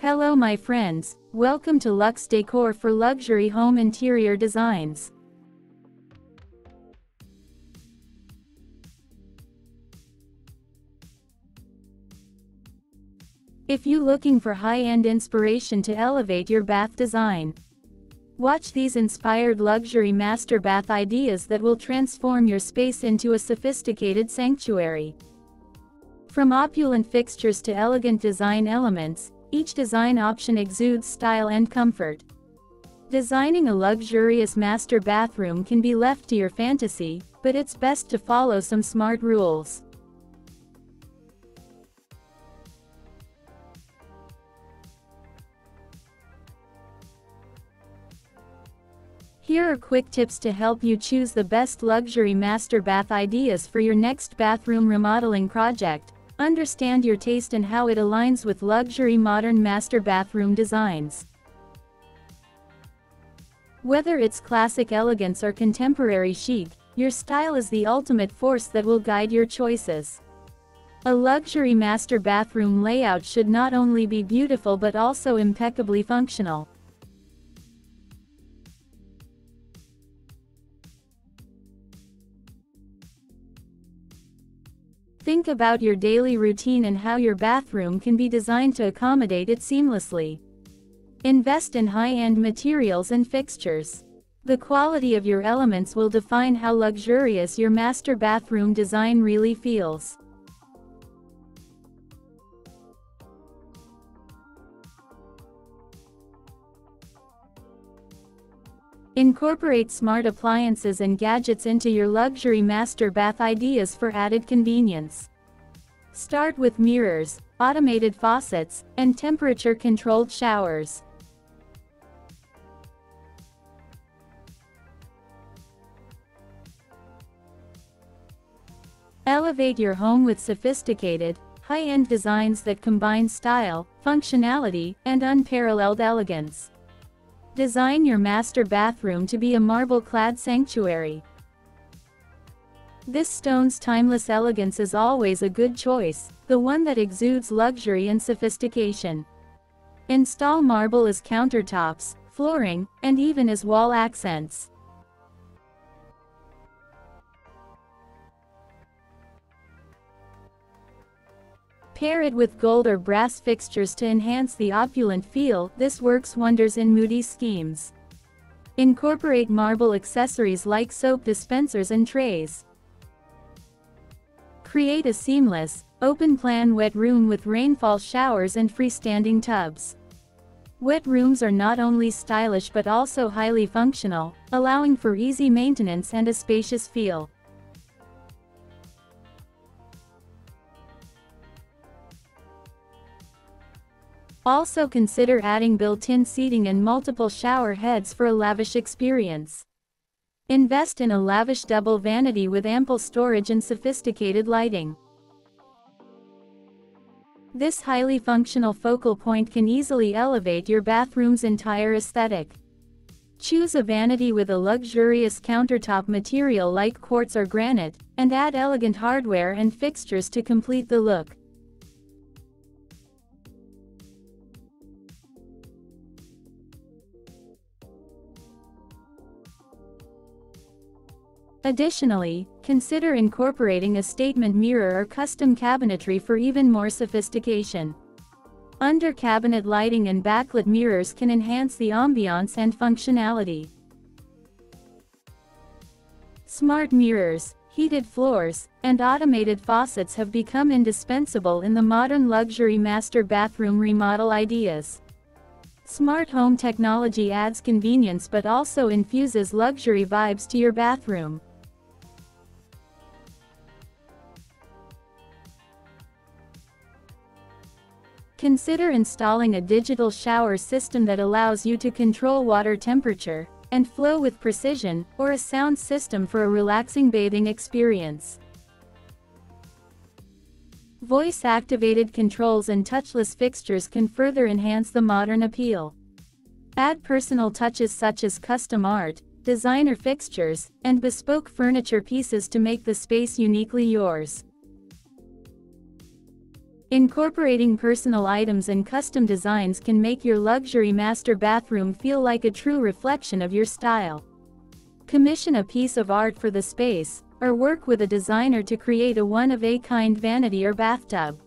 Hello my friends, welcome to Luxe Decor for luxury home interior designs. If you looking for high-end inspiration to elevate your bath design, watch these inspired luxury master bath ideas that will transform your space into a sophisticated sanctuary. From opulent fixtures to elegant design elements, each design option exudes style and comfort. Designing a luxurious master bathroom can be left to your fantasy, but it's best to follow some smart rules. Here are quick tips to help you choose the best luxury master bath ideas for your next bathroom remodeling project. Understand your taste and how it aligns with luxury modern master bathroom designs. Whether it's classic elegance or contemporary chic, your style is the ultimate force that will guide your choices. A luxury master bathroom layout should not only be beautiful but also impeccably functional. Think about your daily routine and how your bathroom can be designed to accommodate it seamlessly. Invest in high-end materials and fixtures. The quality of your elements will define how luxurious your master bathroom design really feels. Incorporate smart appliances and gadgets into your luxury master bath ideas for added convenience. Start with mirrors, automated faucets, and temperature-controlled showers. Elevate your home with sophisticated, high-end designs that combine style, functionality, and unparalleled elegance. Design your master bathroom to be a marble-clad sanctuary. This stone's timeless elegance is always a good choice, the one that exudes luxury and sophistication. Install marble as countertops, flooring, and even as wall accents. Pair it with gold or brass fixtures to enhance the opulent feel, this works wonders in moody schemes. Incorporate marble accessories like soap dispensers and trays. Create a seamless, open-plan wet room with rainfall showers and freestanding tubs. Wet rooms are not only stylish but also highly functional, allowing for easy maintenance and a spacious feel. Also consider adding built-in seating and multiple shower heads for a lavish experience. Invest in a lavish double vanity with ample storage and sophisticated lighting. This highly functional focal point can easily elevate your bathroom's entire aesthetic. Choose a vanity with a luxurious countertop material like quartz or granite, and add elegant hardware and fixtures to complete the look. Additionally, consider incorporating a statement mirror or custom cabinetry for even more sophistication. Under-cabinet lighting and backlit mirrors can enhance the ambiance and functionality. Smart mirrors, heated floors, and automated faucets have become indispensable in the modern luxury master bathroom remodel ideas. Smart home technology adds convenience but also infuses luxury vibes to your bathroom. Consider installing a digital shower system that allows you to control water temperature and flow with precision, or a sound system for a relaxing bathing experience. Voice-activated controls and touchless fixtures can further enhance the modern appeal. Add personal touches such as custom art, designer fixtures, and bespoke furniture pieces to make the space uniquely yours. Incorporating personal items and custom designs can make your luxury master bathroom feel like a true reflection of your style. Commission a piece of art for the space, or work with a designer to create a one-of-a-kind vanity or bathtub.